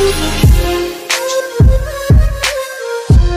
Thank you.